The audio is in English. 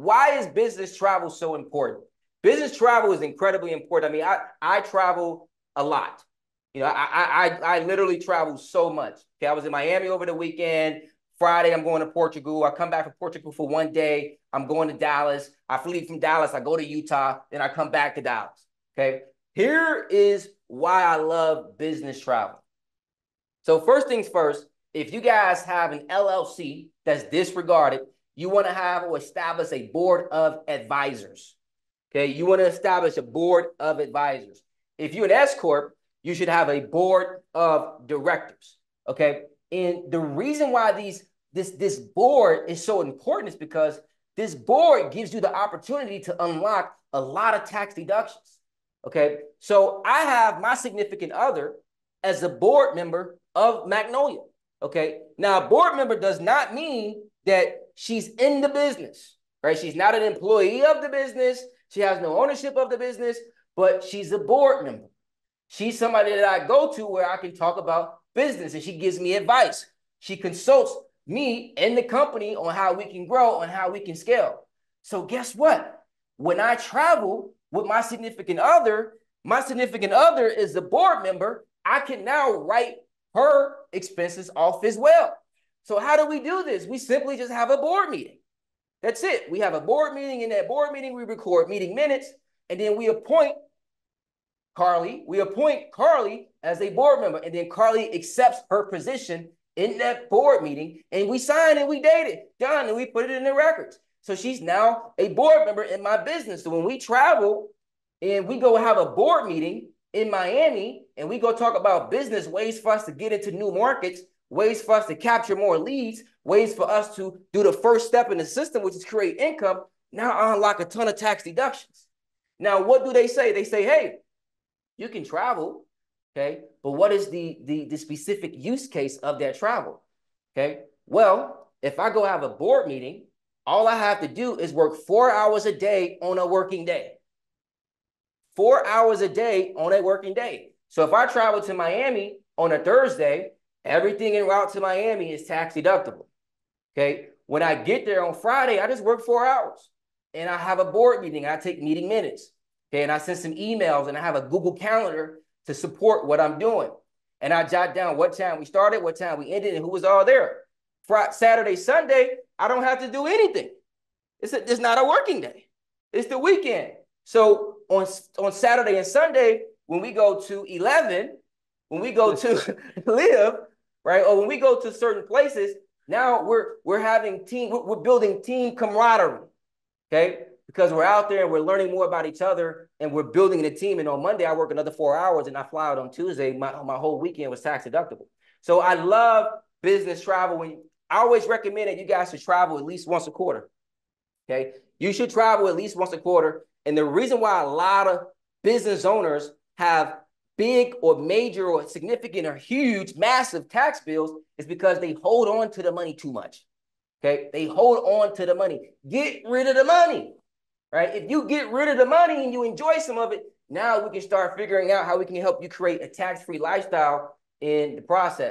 why is business travel so important? Business travel is incredibly important. I mean, I, I travel a lot. You know, I, I, I literally travel so much. Okay, I was in Miami over the weekend. Friday, I'm going to Portugal. I come back from Portugal for one day. I'm going to Dallas. I flee from Dallas. I go to Utah. Then I come back to Dallas. Okay. Here is why I love business travel. So, first things first, if you guys have an LLC that's disregarded, you want to have or establish a board of advisors. Okay. You want to establish a board of advisors. If you're an S Corp, you should have a board of directors. Okay. And the reason why these this this board is so important is because this board gives you the opportunity to unlock a lot of tax deductions. Okay. So I have my significant other as a board member of Magnolia. Okay. Now, a board member does not mean that she's in the business, right? She's not an employee of the business. She has no ownership of the business, but she's a board member. She's somebody that I go to where I can talk about business and she gives me advice. She consults me and the company on how we can grow and how we can scale. So guess what? When I travel with my significant other, my significant other is a board member. I can now write her expenses off as well. So how do we do this? We simply just have a board meeting. That's it. We have a board meeting. In that board meeting, we record meeting minutes, and then we appoint Carly, we appoint Carly as a board member, and then Carly accepts her position in that board meeting, and we sign and we date it. Done, and we put it in the records. So she's now a board member in my business. So when we travel and we go have a board meeting in Miami and we go talk about business, ways for us to get into new markets, ways for us to capture more leads, ways for us to do the first step in the system, which is create income. Now I unlock a ton of tax deductions. Now, what do they say? They say, hey, you can travel, okay? But what is the, the, the specific use case of that travel? Okay. Well, if I go have a board meeting, all I have to do is work four hours a day on a working day. Four hours a day on a working day. So if I travel to Miami on a Thursday, everything en route to Miami is tax deductible. Okay. When I get there on Friday, I just work four hours and I have a board meeting. I take meeting minutes. Okay, and I send some emails and I have a Google Calendar to support what I'm doing. And I jot down what time we started, what time we ended, and who was all there. Friday, Saturday, Sunday, I don't have to do anything. It's, a, it's not a working day. It's the weekend. So on, on Saturday and Sunday, when we go to 11, when we go to LIV, right, or when we go to certain places, now we're we're having team, we're, building team camaraderie. Okay because we're out there and we're learning more about each other and we're building a team. And on Monday, I work another four hours and I fly out on Tuesday. My, my whole weekend was tax deductible. So I love business travel. When I always recommend that you guys should travel at least once a quarter. Okay. You should travel at least once a quarter. And the reason why a lot of business owners have big or major or significant or huge, massive tax bills is because they hold on to the money too much. Okay. They hold on to the money. Get rid of the money right? If you get rid of the money and you enjoy some of it, now we can start figuring out how we can help you create a tax-free lifestyle in the process.